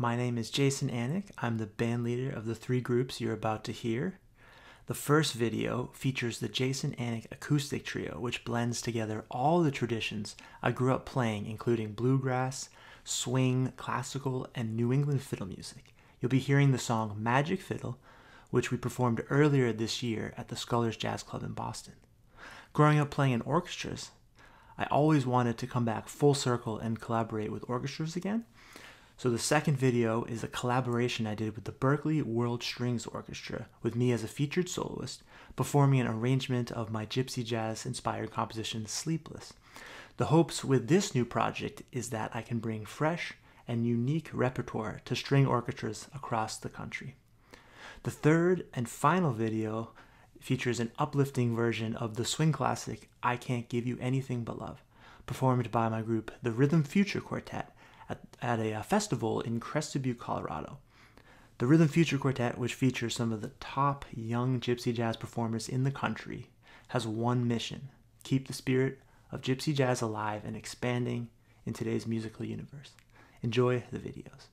My name is Jason Anick. I'm the band leader of the three groups you're about to hear. The first video features the Jason Anick acoustic trio, which blends together all the traditions I grew up playing, including bluegrass, swing, classical, and New England fiddle music. You'll be hearing the song Magic Fiddle, which we performed earlier this year at the Scullers Jazz Club in Boston. Growing up playing in orchestras, I always wanted to come back full circle and collaborate with orchestras again. So the second video is a collaboration I did with the Berklee World Strings Orchestra, with me as a featured soloist, performing an arrangement of my gypsy jazz inspired composition Sleepless. The hopes with this new project is that I can bring fresh and unique repertoire to string orchestras across the country. The third and final video features an uplifting version of the swing classic I Can't Give You Anything But Love, performed by my group, the Rhythm Future Quartet, at, at a, a uh, festival in Crested Butte, Colorado. The Rhythm Future Quartet, which features some of the top young gypsy jazz performers in the country, has one mission keep the spirit of gypsy jazz alive and expanding in today's musical universe. Enjoy the videos.